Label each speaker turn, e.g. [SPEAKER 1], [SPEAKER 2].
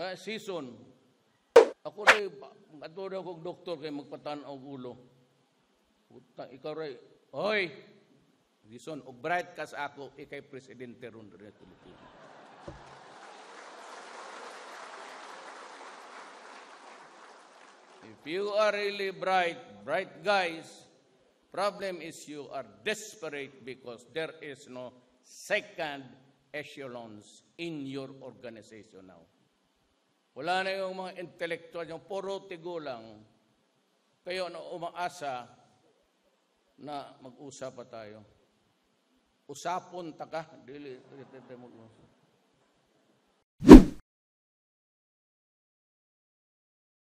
[SPEAKER 1] Kaya season. Ako rin, ato na akong doktor kay magpatanaw ulo. Puta, ikaw rin, Hoy! Season, og bright ka sa ako, ikay presidente ron rin Pilipinas. If you are really bright, bright guys, problem is you are desperate because there is no second echelons in your organization now. Wala na yung mga intellectual, yung puro tigo lang. Kayo na umaasa na mag-usap pa tayo. Usapon ta ka. Dili, dili tayo mag-usap.